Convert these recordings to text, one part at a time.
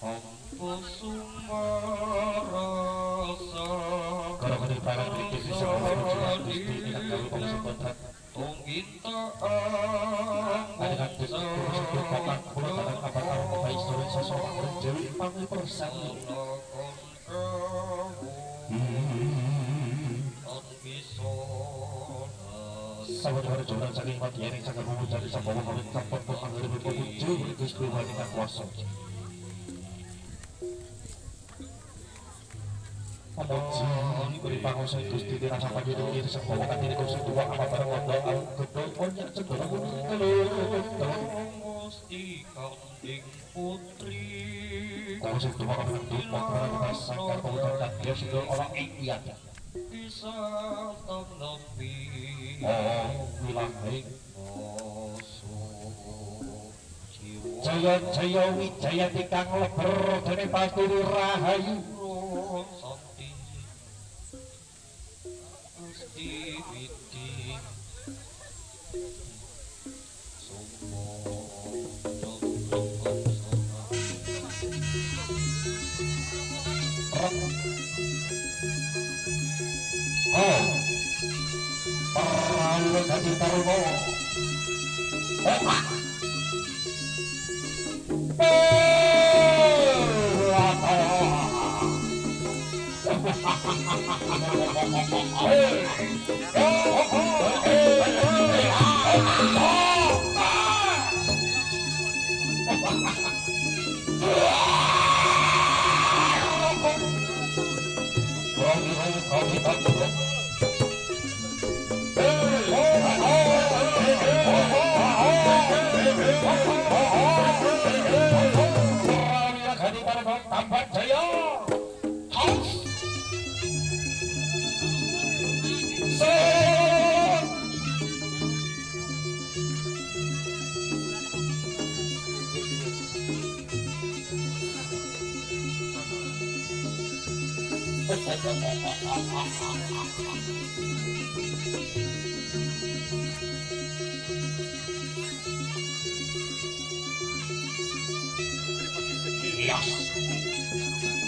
Hong Fu Sung Panjenengan Gusti kula sedaya bapak kula datang kabatar bapak istri sasa mangkep dewi beri pangosa Gusti dirasa pagi dulu ini sambawa kan diri kursi tua apa pada kondo au gedol onyak cendol Gusti Kanding Putri. Kursi tua kami ngendut Motor kita sangkar pemutar dan dia sudah orang ikhiyat bisa tanggapi Oh wilangi masuk jiwa Jaya jaya wijaya tikang leber Dene paturi rahayu Oh! Opak Tampak भी बात कर रहा है Yes.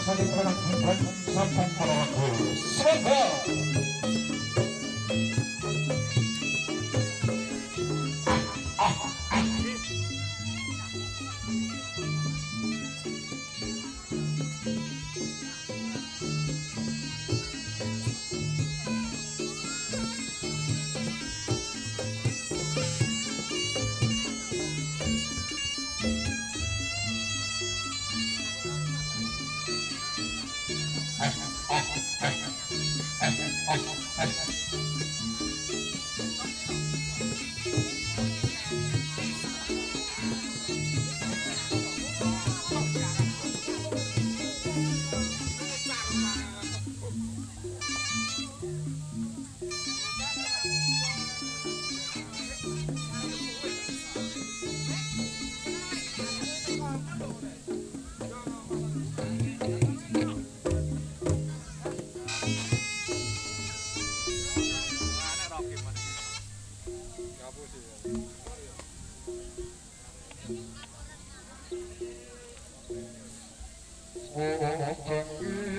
されたら Oh, oh, oh, oh,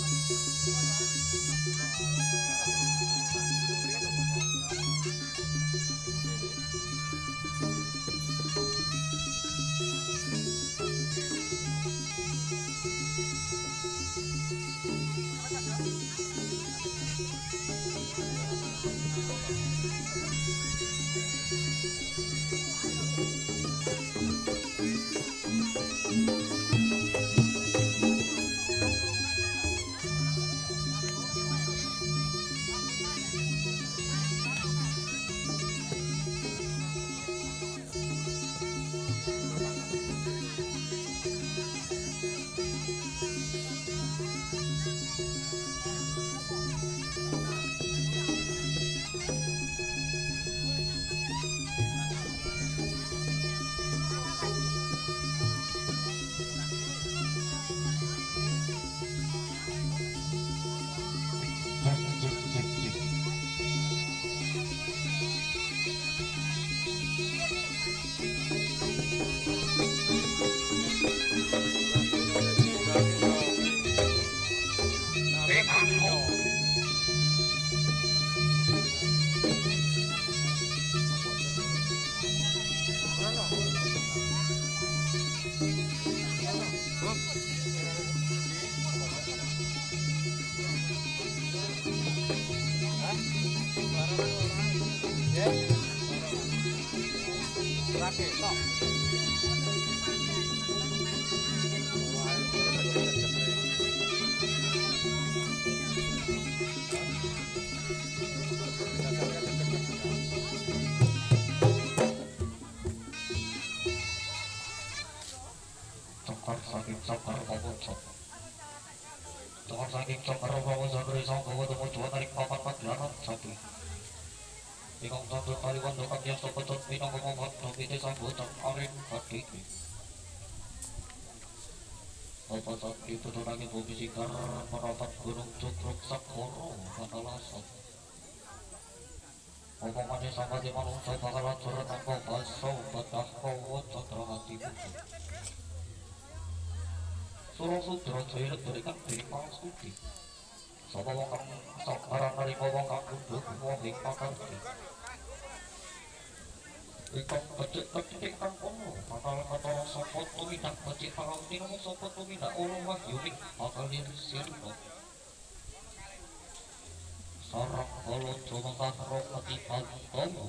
Olá. pakai sakit, Tokar saking tokar bangun sok. Tokar saking tokar bangun sok. Tokar saking tokar bangun sok. Tokar saking tokar bangun sok. Tokar saking tokar bangun sok. Bikong tatut kaliwan dokap yang sepetut Minong kemomot Nopi desa butak Arin kadiki Ototot diputu lagi bumi singkar Merapat gunung cukruk sakoro Katalasan Omongannya sama di manungsa Bakalan kau baso Badah kau wajah buku Suruh sutra jahirat berikan diri palsu Suruh Sama wong kang sakaran narima wong kang kuduk wong ing pakarti Ikang becik ketitik kang kono Bakal kata sopot tuminak becik parang tinong sopot tuminak Ulo wahyunik bakal dirisirno Sarang kolo cuma kahro ketipan tomo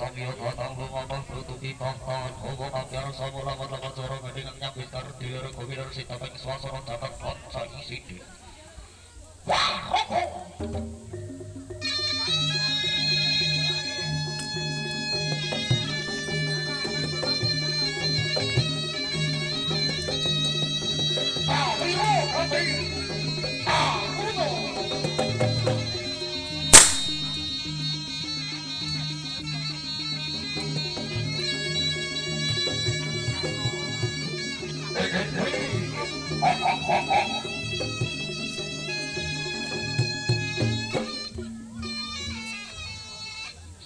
Sambil datang lumabah tutupi pahan Hubung akyar samula matlakan suara Gadingan nyambit kardilir kubilir sita peng swasana datang kansa isi di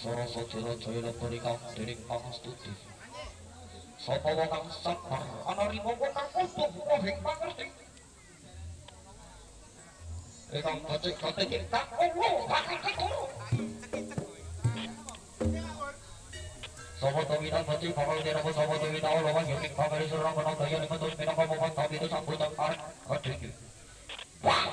Sora sojoro joyo berikan diri pangastuti Sapa wong kang sabar ana rimo wong kang utuh wong pangerti Ekang becik ketitik kang ulo bakal keturu To wina becik bakal diramu sapa to wina ora wong yuking bakal surang menang daya lima tulis minang pemohon tapi itu sambutan arek kadiki Wah,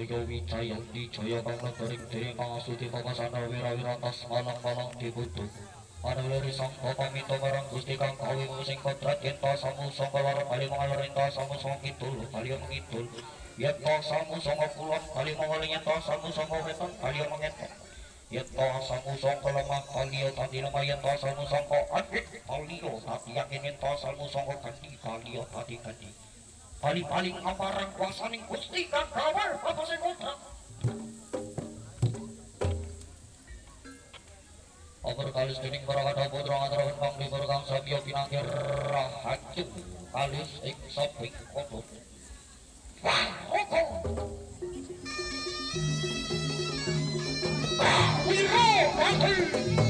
Jaya Wijayanti Jaya kang negering diri kang asuti kakasana wira-wira tas malang-malang dibutuh Anuleri sang bapa mito barang gusti kang kawi musing kontrak yenta samu sang kawarang kali mengalor yenta samu sang kali mengitul. mengidul Yenta samu sang kulon kali mengaling yenta samu sang wetan kalian mengetok Yenta samu sang kelemah kalian tadi lemah yenta samu sang ko adik kalian tadi yakin yenta samu sang ko kandi kalian tadi kandi paling-paling aparang kuasaning Gusti kang kawal apa sing kontrak Agar kalis dening para kada putra ngaturaken pangli kang sabya pinanggir rahayu kalis ing saping kono. Wah, koko. Wah.